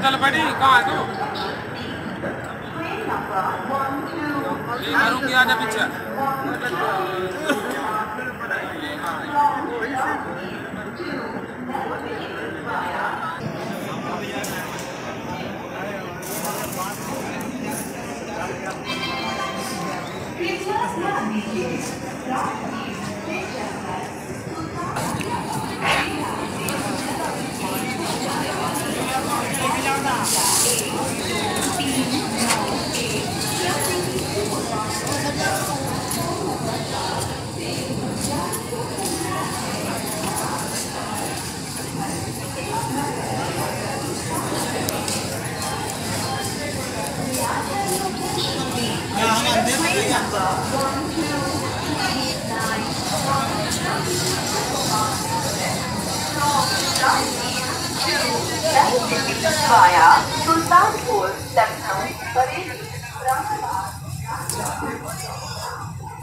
Train चल पड़ी कहाँ है तू? ये रुक आजा पीछे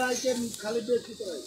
বাইকে খালি বেশি করে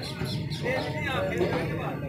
全然やってるからね。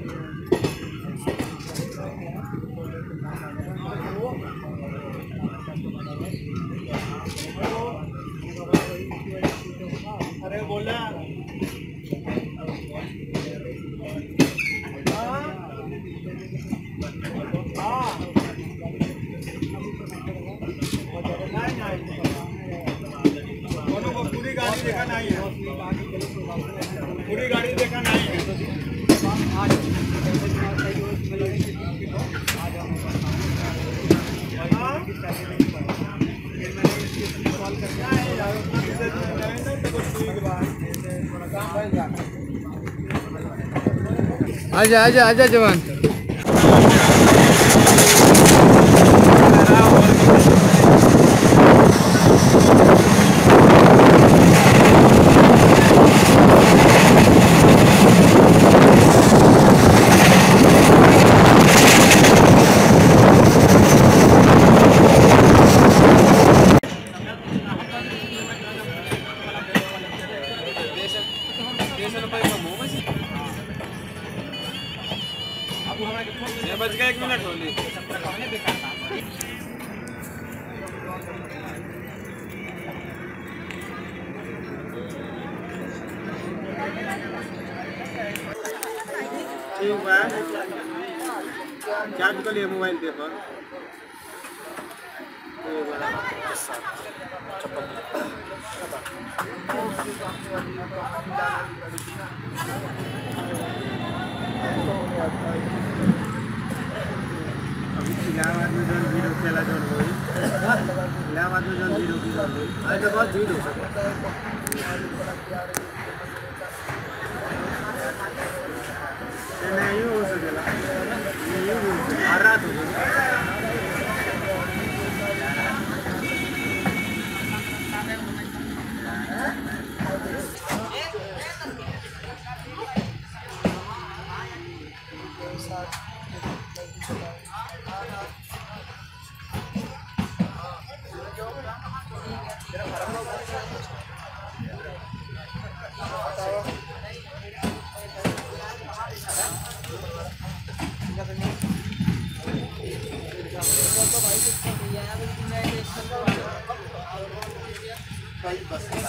आजा आजा आजा जवान। बा चार्ज कर लिए मोबाइल पे पर इलाहाबाद में जौन भीड़ होखेला जौन होई इलाहाबाद में भीड़ होगी होई बहुत भीड़ हो सकता नहीं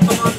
Bye.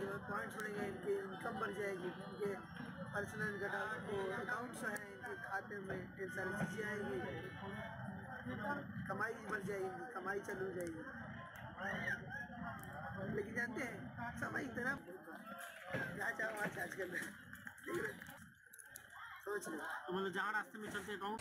जो है पॉइंट्स बढ़ेंगे इनकी इनकम बढ़ जाएगी इनके पर्सनल अकाउंट्स हैं, इनके खाते में ढेर सारी चीज़ें आएँगी। कमाई बढ़ जाएगी, कमाई चालू जाएगी। लेकिन जानते हैं, समय इतना क्या चाहो आज आज कर सोच लो। तो मतलब जहाँ रास्ते में चलते कहूँ